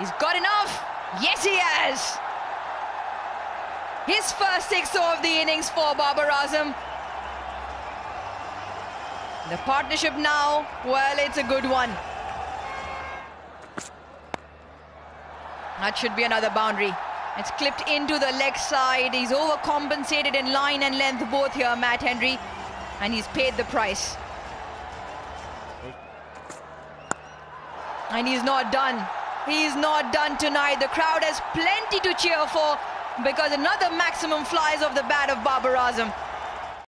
He's got enough. Yes, he has. His first six of the innings for Babar. The partnership now, well, it's a good one. That should be another boundary. It's clipped into the leg side. He's overcompensated in line and length both here, Matt Henry. And he's paid the price. And he's not done. He's not done tonight. The crowd has plenty to cheer for because another maximum flies off the bat of Babar Azam.